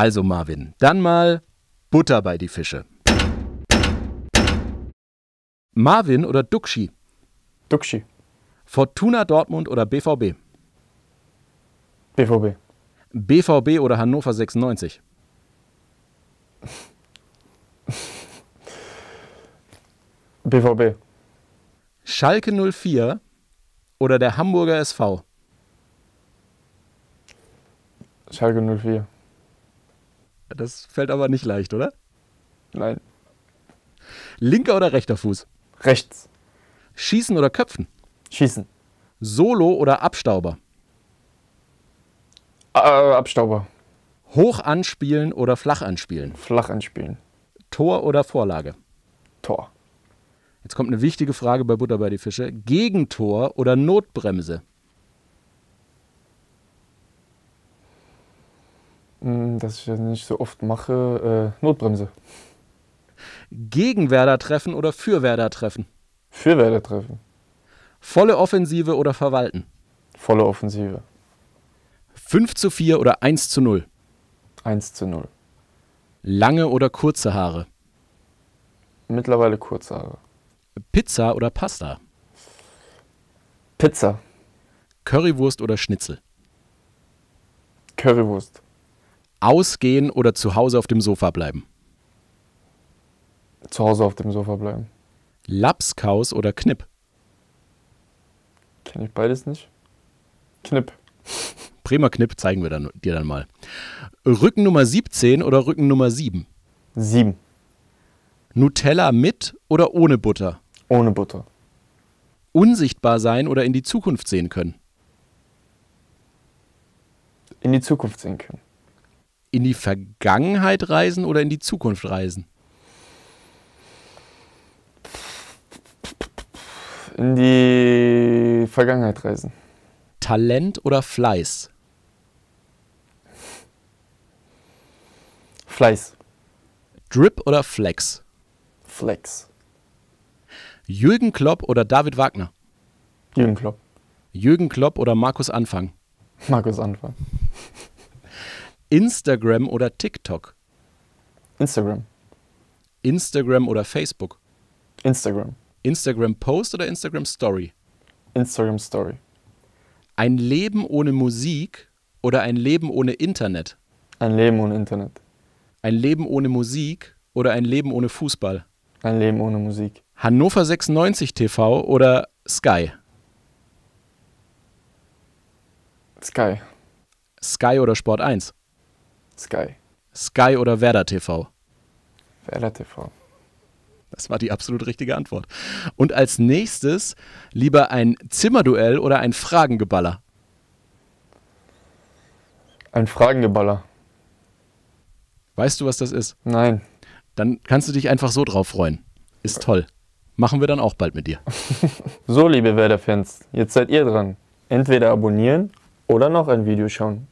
Also Marvin, dann mal Butter bei die Fische. Marvin oder Duxi? Duxi. Fortuna Dortmund oder BVB? BVB. BVB oder Hannover 96? BVB. Schalke 04 oder der Hamburger SV? Schalke 04. Das fällt aber nicht leicht, oder? Nein. Linker oder rechter Fuß? Rechts. Schießen oder köpfen? Schießen. Solo oder Abstauber? Äh, Abstauber. Hoch anspielen oder flach anspielen? Flach anspielen. Tor oder Vorlage? Tor. Jetzt kommt eine wichtige Frage bei Butter bei die Fische. Gegentor oder Notbremse? Dass ich das nicht so oft mache. Äh, Notbremse. Gegen Werder treffen oder für Werder treffen? Für Werder treffen. Volle Offensive oder verwalten? Volle Offensive. 5 zu 4 oder 1 zu 0? 1 zu 0. Lange oder kurze Haare? Mittlerweile Kurzhaare. Pizza oder Pasta? Pizza. Currywurst oder Schnitzel? Currywurst. Ausgehen oder zu Hause auf dem Sofa bleiben? Zu Hause auf dem Sofa bleiben. Lapskaus oder Knipp? Kenne ich beides nicht. Knipp. Bremer Knipp zeigen wir dann, dir dann mal. Rücken Nummer 17 oder Rücken Nummer 7? 7. Nutella mit oder ohne Butter? Ohne Butter. Unsichtbar sein oder in die Zukunft sehen können? In die Zukunft sehen können. In die Vergangenheit reisen oder in die Zukunft reisen? In die Vergangenheit reisen. Talent oder Fleiß? Fleiß. Drip oder Flex? Flex. Jürgen Klopp oder David Wagner? Jürgen Klopp. Jürgen Klopp oder Markus Anfang? Markus Anfang. Instagram oder TikTok? Instagram. Instagram oder Facebook? Instagram. Instagram Post oder Instagram Story? Instagram Story. Ein Leben ohne Musik oder ein Leben ohne Internet? Ein Leben ohne Internet. Ein Leben ohne Musik oder ein Leben ohne Fußball? Ein Leben ohne Musik. Hannover 96 TV oder Sky? Sky. Sky oder Sport 1? Sky. Sky oder Werder TV? Werder TV. Das war die absolut richtige Antwort. Und als nächstes lieber ein Zimmerduell oder ein Fragengeballer? Ein Fragengeballer. Weißt du, was das ist? Nein. Dann kannst du dich einfach so drauf freuen. Ist toll. Machen wir dann auch bald mit dir. So, liebe Werder-Fans, jetzt seid ihr dran. Entweder abonnieren oder noch ein Video schauen.